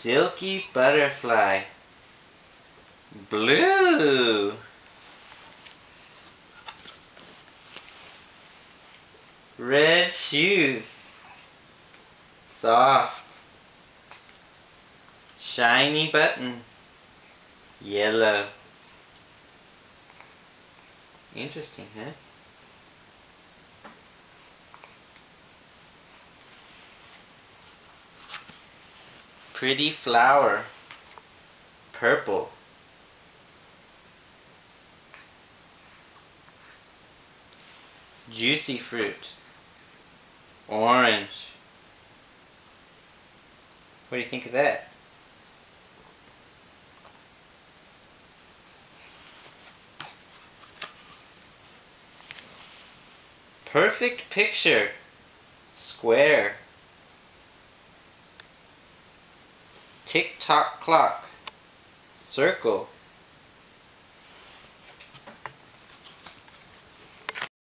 Silky butterfly. Blue. Red shoes. Soft. Shiny button. Yellow. Interesting, huh? Pretty flower. Purple. Juicy fruit. Orange. What do you think of that? Perfect picture. Square. Tick-tock clock. Circle.